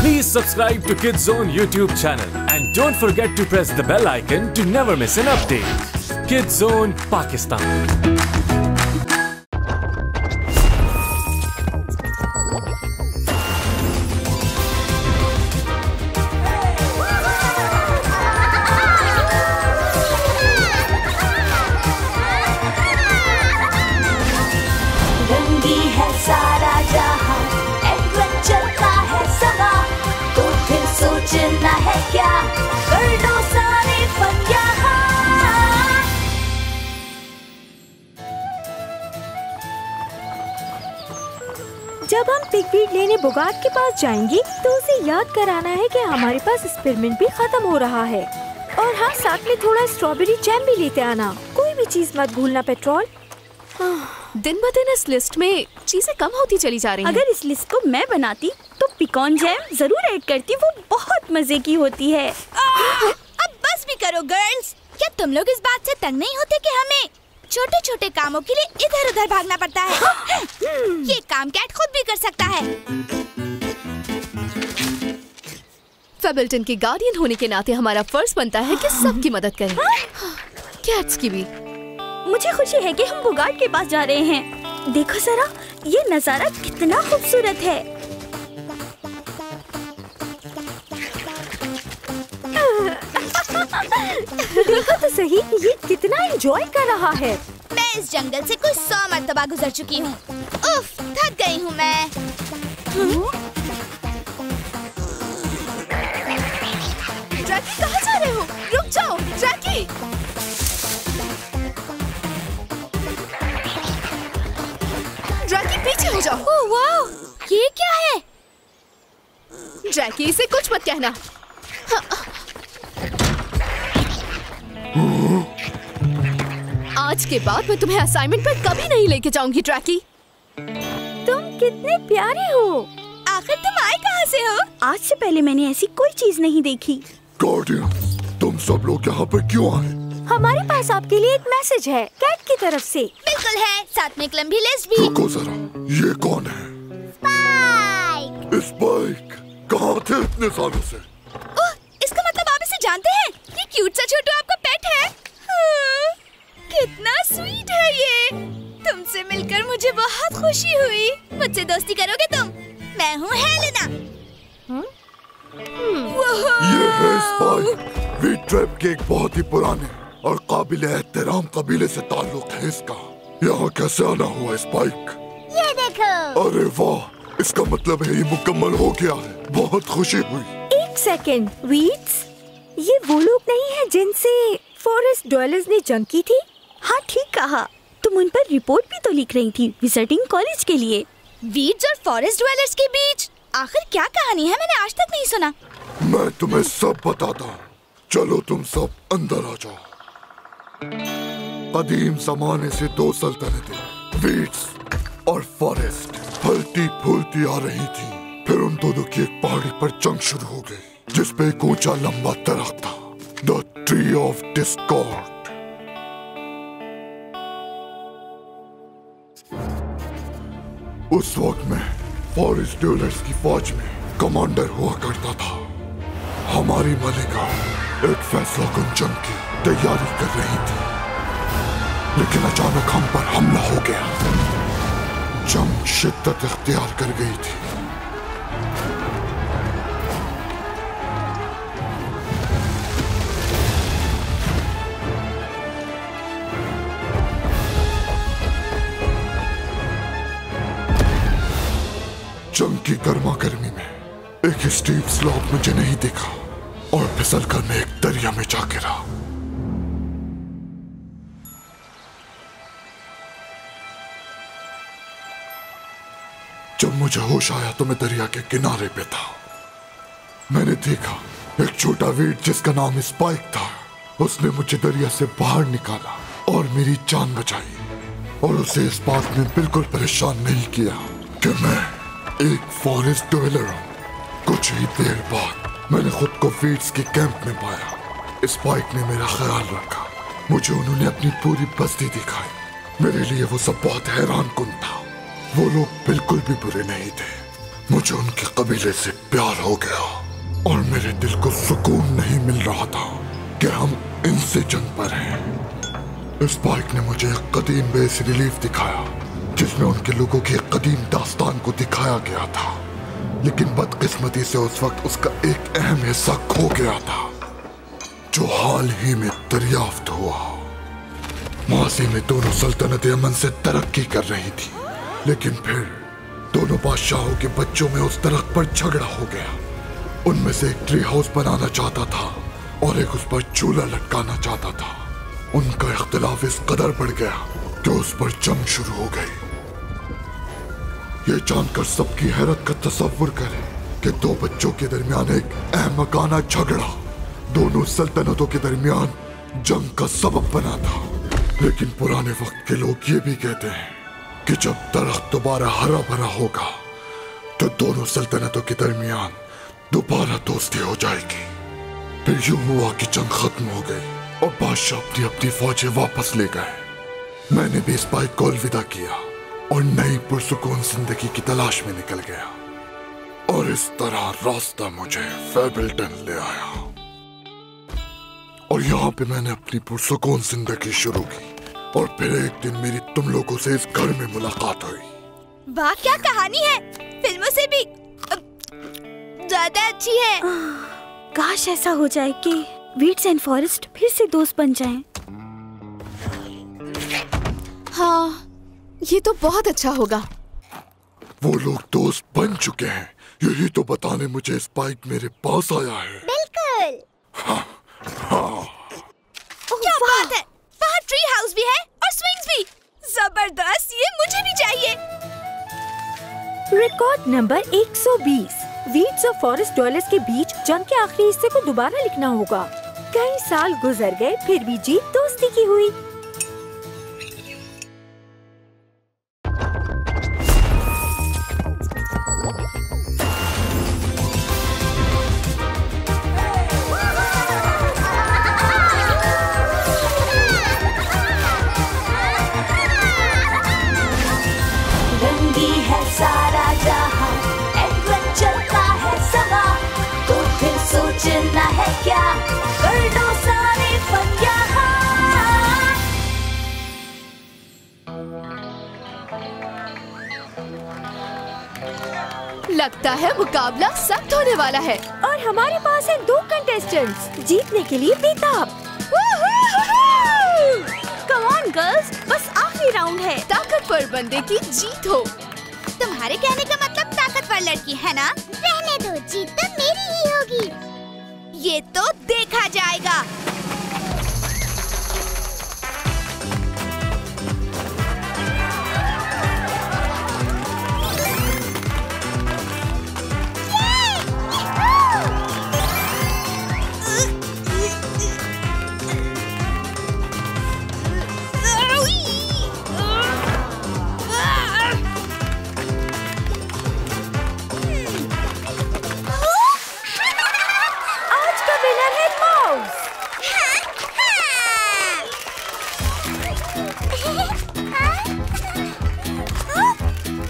Please subscribe to Kids Zone YouTube channel and don't forget to press the bell icon to never miss an update. Kids Zone Pakistan. बुगाट के पास जाएँगे तो उसे याद कराना है कि हमारे पास स्पेरमेंट भी खत्म हो रहा है। और हाँ साथ में थोड़ा स्ट्रॉबेरी जैम भी लेते आना। कोई भी चीज़ मत भूलना पेट्रोल। दिन ब दिन इस लिस्ट में चीज़ें कम होती चली जा रही हैं। अगर इस लिस्ट को मैं बनाती तो पिकॉन जैम ज़रूर ऐड करती वो बहुत मज़े की होती है। अब बस भी करो गर्ल्स क्या तुम लोग इस बात से तंग नहीं होते कि हमें छोटे छोटे कामों के लिए इधर उधर भागना पड़ता है। ये काम कैट खुद भी कर सकता है। फेबल्टन के गार्डियन होने के नाते हमारा फ़र्ज़ बनता है कि सबकी मदद करें। कैट्स की भी। मुझे खुशी है कि हम बुगाट के पास जा रहे हैं। देखो जरा ये नज़ारा कितना खूबसूरत है। देखो तो सही ये कितना एंजॉय कर रहा है। मैं इस जंगल से कुछ सौ मरतबा गुजर चुकी हूँ। उफ थक गई हूँ मैं। जैकी कहाँ जा रहे हो? रुक जाओ जैकी जैकी पीछे हो जाओ। ओह वाह ये क्या है? जैकी इसे कुछ मत कहना। आज के बाद मैं तुम्हें असाइनमेंट पर कभी नहीं लेके जाऊँगी ट्रैकी तुम कितने प्यारे हो। आखिर तुम आए कहाँ से हो? आज से पहले मैंने ऐसी कोई चीज़ नहीं देखी। गार्डियंस तुम सब लोग यहाँ पे क्यों आए? हमारे पास आपके लिए एक मैसेज है कैट की तरफ़ से। बिल्कुल है साथ में एक लंबी लिस्ट भी। रुको जरा ये कौन है? इस बाइक कहाँ थे इतने सालों से? ओह, इसका मतलब आप इसे जानते हैं? ये क्यूट सा छोटू आपका पेट है? हाँ, कितना स्वीट है ये। तुमसे मिलकर मुझे बहुत खुशी हुई। मुझसे दोस्ती करोगे तुम? मैं हूँ हेलेना। ये है ट्रैप के एक बहुत ही पुराने और काबिल एहतराम कबीले से ताल्लुक है इसका। यहाँ कैसे आना हुआ स्पाइक? ये देखो। अरे वाह इसका मतलब है ये मुकम्मल हो गया है। बहुत खुशी हुई। एक सेकेंड वीट्स? ये वो लोग नहीं है जिनसे फॉरेस्ट डॉलर्स ने जंग की थी? हाँ ठीक कहा। तुम उन पर रिपोर्ट भी तो लिख रही थी विजिटिंग कॉलेज के लिए। वीड्स और फॉरेस्ट ड्वेलर्स के बीच आखिर क्या कहानी है? मैंने आज तक नहीं सुना। मैं तुम्हें सब बताता हूँ। चलो तुम सब अंदर आ जाओ। कदीम जमाने से दो सल्तनतें वीट्स और फॉरेस्ट फलती फूलती आ रही थी। फिर उन दोनों की एक पहाड़ी पर जंग शुरू हो गई। जिस पे एक ऊँचा लंबा दरख्त था द ट्री ऑफ़ डिस्कॉर्ड उस वक्त मैं फॉरेस्ट ड्यूलर्स की फौज में कमांडर हुआ करता था। हमारी मलिका एक फैसला कुन जंग की तैयारी कर रही थी। लेकिन अचानक हम पर हमला हो गया। जंग शिद्दत इख्तियार कर गई थी। गर्मा गर्मी में। एक स्टीव स्लॉप मुझे नहीं दिखा और फिसल कर मैं एक दरिया में जा गिरा। जब मुझे होश आया तो मैं दरिया के किनारे पे था। मैंने देखा एक छोटा वीट जिसका नाम स्पाइक था। उसने मुझे दरिया से बाहर निकाला और मेरी जान बचाई और उसे इस बात ने बिल्कुल परेशान नहीं किया कि मैं एक फॉरेस्ट ड्वेलर हूँ। कुछ ही देर बाद मैंने खुद को वीट्स के कैंप में पाया। स्पाइक ने मेरा ख्याल रखा। मुझे उन्होंने अपनी पूरी बस्ती दिखाई। मेरे लिए वो सब बहुत हैरान कुन था। वो लोग बिल्कुल भी बुरे नहीं थे। मुझे उनके कबीले से प्यार हो गया और मेरे दिल को सुकून नहीं मिल रहा था कि हम इनसे जंग पर हैं। इस बाइक ने मुझे एक कदीम बेस रिलीफ दिखाया। जिसमें उनके लोगों की कदीम दास्तान को दिखाया गया था। लेकिन बदकिस्मती से उस वक्त उसका एक अहम हिस्सा खो गया था, जो हाल ही में दरियाफ्त हुआ। माजी में दोनों सल्तनत अमन से तरक्की कर रही थी, लेकिन फिर दोनों बादशाहों के बच्चों में उस दरख्त पर झगड़ा हो गया। उनमें से एक ट्री हाउस बनाना चाहता था और एक उस पर चूल्हा लटकाना चाहता था। उनका इख्तलाफ इस कदर बढ़ गया कि उस पर जंग शुरू हो गई। ये जानकर सबकी हैरत का तस्वुर करें कि दो बच्चों के दरमियान एक अहमकाना झगड़ा। दोनों सल्तनतों के दरमियान जंग का सबब बना था। लेकिन पुराने वक्त के लोग ये भी कहते हैं कि जब दरख्त दोबारा हरा भरा होगा तो दोनों सल्तनतों के दरमियान दोबारा दोस्ती हो जाएगी। फिर यूँ हुआ कि जंग खत्म हो गई और बादशाह अपनी अपनी फौजें वापस ले गए। मैंने भी इस बाइक को अलविदा किया। और नई पुरसुकून ज़िंदगी की तलाश में निकल गया। और इस तरह रास्ता मुझे फेबिल्टन ले आया। और यहाँ पे मैंने अपनी पुरसुकून ज़िंदगी शुरू की। और फिर एक दिन मेरी तुम लोगों से इस घर में मुलाकात हुई। वाह क्या कहानी है? फ़िल्मों से भी ज़्यादा अच्छी है। काश ऐसा हो जाए कि वीड्स एंड फॉरेस्ट फिर से दोस्त बन जाएँ। हाँ ये तो बहुत अच्छा होगा। वो लोग दोस्त बन चुके हैं। यही तो बताने मुझे इस बाइक मेरे पास आया है। बिल्कुल। क्या बात है? वहाँ ट्री हाउस भी है और स्विंग्स भी। ज़बरदस्त ये मुझे भी चाहिए। रिकॉर्ड नंबर 120 वीड्स और फॉरेस्ट डॉलर्स के बीच जंग के आखिरी हिस्से को दोबारा लिखना होगा। कई साल गुजर गए फिर भी जीत दोस्ती की हुई। लगता है मुकाबला सख्त होने वाला है। और हमारे पास है दो कंटेस्टेंट्स जीतने के लिए बेताब। कम ऑन गर्ल्स बस आखिरी राउंड है। ताकत ताकतवर बंदे की जीत हो। तुम्हारे कहने का मतलब ताकतवर लड़की है ना? रहने दो जीत तो मेरी ही होगी। ये तो देखा जाएगा।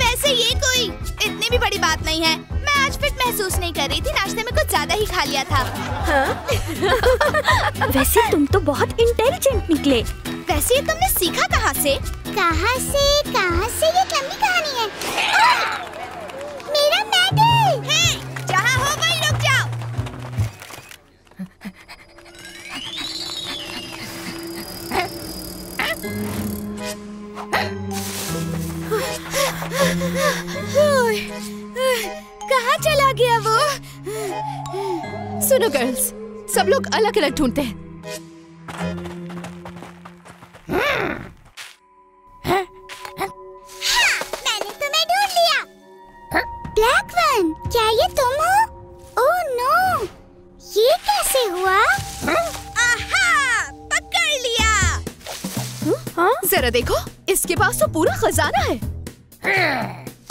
वैसे ये कोई इतनी भी बड़ी बात नहीं है। मैं आज फिट महसूस नहीं कर रही थी नाश्ते में कुछ ज़्यादा ही खा लिया था। वैसे तुम तो बहुत इंटेलिजेंट निकले। वैसे ये तुमने सीखा कहाँ से? कहाँ से? कहाँ से? ये लंबी कहानी है। मेरा मेडल सुनो गर्ल्स सब लोग अलग अलग ढूंढते हैं। मैंने तुम्हें ढूंढ लिया। ब्लैक वन क्या ये तुम हो? ओह नो ये कैसे हुआ? आहा पकड़ लिया। जरा देखो इसके पास तो पूरा खजाना है।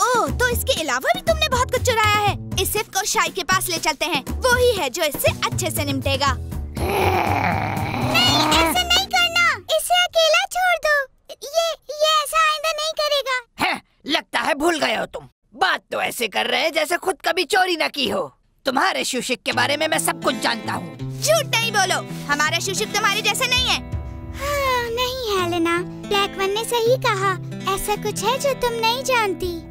ओह तो इसके अलावा भी तुमने बहुत कुछ चुराया है। इस सिर्फ़ को शाही के पास ले चलते हैं। वो ही है जो इससे अच्छे से निपटेगा। नहीं ऐसा नहीं करना। इसे अकेला छोड़ दो। ये ये ऐसा आइंदा नहीं करेगा। है, लगता है भूल गए हो तुम। बात तो ऐसे कर रहे हैं जैसे खुद कभी चोरी न की हो। तुम्हारे शुशिक के बारे में मैं सब कुछ जानता हूँ। झूठ नहीं बोलो। हमारा शुशिक तुम्हारे जैसे नहीं है। हाँ, नहीं हेलेना। ब्लैक वन ने सही कहा। ऐसा कुछ है जो तुम नहीं जानती।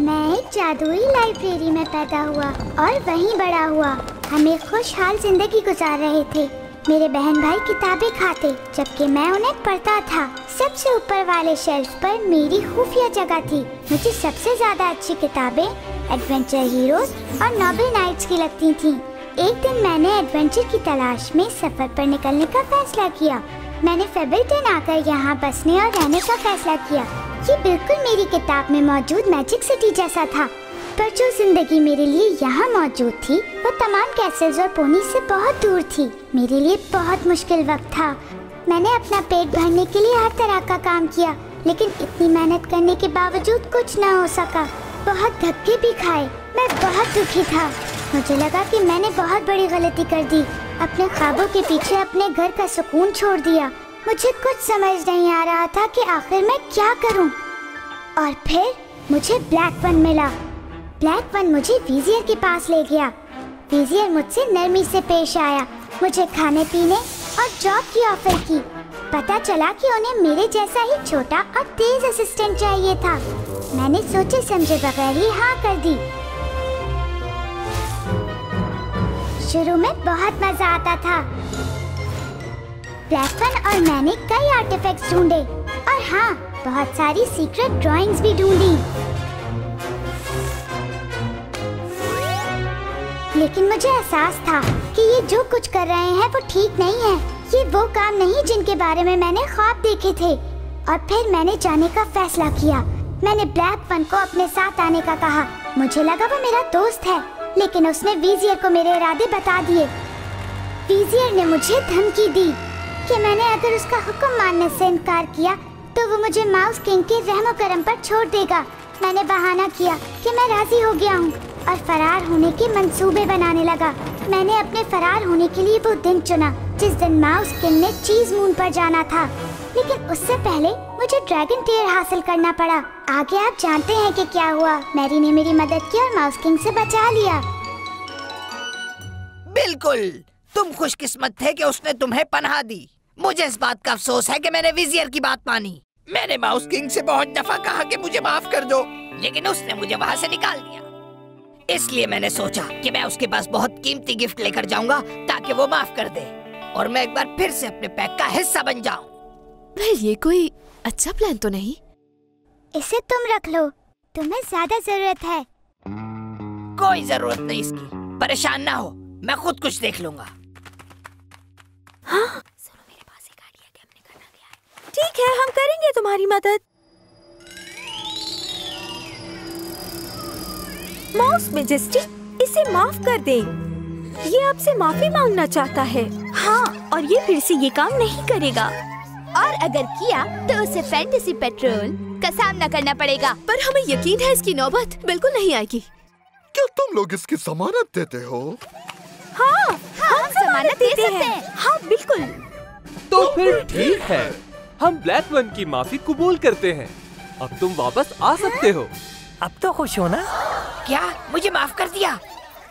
मैं एक जादुई लाइब्रेरी में पैदा हुआ और वहीं बड़ा हुआ। हम एक खुशहाल ज़िंदगी गुजार रहे थे। मेरे बहन भाई किताबें खाते, जबकि मैं उन्हें पढ़ता था। सबसे ऊपर वाले शेल्फ पर मेरी खुफिया जगह थी। मुझे सबसे ज़्यादा अच्छी किताबें एडवेंचर हीरोज और नॉबल नाइट्स की लगती थीं। एक दिन मैंने एडवेंचर की तलाश में सफ़र पर निकलने का फैसला किया। मैंने फेबल्टन आकर यहाँ बसने और रहने का फैसला किया। ये बिल्कुल मेरी किताब में मौजूद मैजिक सिटी जैसा था। पर जो ज़िंदगी मेरे लिए यहाँ मौजूद थी, वो तमाम कैसल्स और पोनी से बहुत दूर थी। मेरे लिए बहुत मुश्किल वक्त था। मैंने अपना पेट भरने के लिए हर तरह का काम किया, लेकिन इतनी मेहनत करने के बावजूद कुछ न हो सका। बहुत धक्के भी खाए, मैं बहुत दुखी था। मुझे लगा कि मैंने बहुत बड़ी गलती कर दी। अपने ख्वाबों के पीछे अपने घर का सुकून छोड़ दिया। मुझे कुछ समझ नहीं आ रहा था कि आखिर मैं क्या करूँ। और फिर मुझे ब्लैक वन मिला। ब्लैक वन मुझे विजियर के पास ले गया। विजियर मुझसे नरमी से पेश आया। मुझे खाने पीने और जॉब की ऑफ़र की। पता चला कि उन्हें मेरे जैसा ही छोटा और तेज असिस्टेंट चाहिए था। मैंने सोचे समझे बगैर ही हाँ कर दी। शुरू में बहुत मज़ा आता था। ब्लैकन और मैंने कई आर्टिफैक्ट्स ढूंढे और हाँ बहुत सारी सीक्रेट ड्राइंग्स भी ढूंढी लेकिन मुझे एहसास था कि ये जो कुछ कर रहे हैं वो ठीक नहीं है ये वो काम नहीं जिनके बारे में मैंने ख्वाब देखे थे और फिर मैंने जाने का फैसला किया मैंने ब्लैक वन को अपने साथ आने का कहा मुझे लगा वो मेरा दोस्त है लेकिन उसने वीजियर को मेरे इरादे बता दिए वीजियर ने मुझे धमकी दी कि मैंने अगर उसका हुक्म मानने से इनकार किया तो वो मुझे माउस किंग के रहमो करम पर छोड़ देगा। मैंने बहाना किया कि मैं राज़ी हो गया हूँ और फरार होने के मंसूबे बनाने लगा। मैंने अपने फरार होने के लिए वो दिन चुना, जिस दिन माउस किंग ने चीज़ मून पर जाना था। लेकिन उससे पहले मुझे ड्रैगन टेयर हासिल करना पड़ा। आगे आप जानते हैं कि क्या हुआ। मैरी ने मेरी मदद की और माउस किंग से बचा लिया। बिल्कुल। तुम खुशकिस्मत थे कि उसने तुम्हें पनाह दी। मुझे इस बात का अफसोस है कि मैंने विजियर की बात मानी। मैंने माउस किंग से बहुत दफ़ा कहा कि मुझे माफ़ कर दो लेकिन उसने मुझे वहाँ से निकाल दिया। इसलिए मैंने सोचा कि मैं उसके पास बहुत कीमती गिफ्ट लेकर जाऊँगा ताकि वो माफ़ कर दे और मैं एक बार फिर से अपने पैक का हिस्सा बन जाऊँ। वह ये कोई अच्छा प्लान तो नहीं? इसे तुम रख लो। तुम्हें ज़्यादा ज़रूरत है। कोई ज़रूरत नहीं इसकी। परेशान ना हो। मैं खुद कुछ देख लूँगा। हाँ? ठीक है हम करेंगे तुम्हारी मदद। माउस मेजेस्टी इसे माफ़ कर दें। ये आपसे माफ़ी मांगना चाहता है। हाँ और ये फिर से ये काम नहीं करेगा। और अगर किया तो उसे फैंटेसी पेट्रोल का सामना करना पड़ेगा। पर हमें यकीन है इसकी नौबत बिल्कुल नहीं आएगी। क्या तुम लोग इसकी जमानत देते हो? हाँ, हाँ हम जमानत दे सकते हैं। हाँ बिल्कुल। तो फिर ठीक है। हम ब्लैक वन की माफ़ी कबूल करते हैं। अब तुम वापस आ सकते हो। अब तो खुश हो ना? क्या? मुझे माफ़ कर दिया?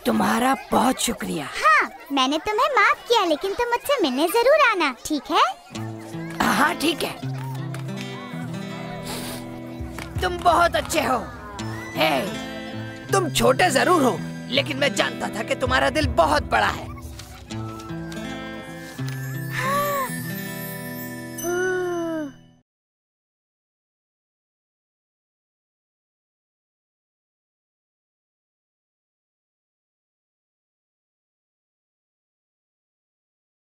तुम्हारा बहुत शुक्रिया। हाँ मैंने तुम्हें माफ़ किया लेकिन तुम मुझसे मिलने ज़रूर आना ठीक है? हाँ ठीक है। तुम बहुत अच्छे हो। हे, तुम छोटे ज़रूर हो लेकिन मैं जानता था कि तुम्हारा दिल बहुत बड़ा है।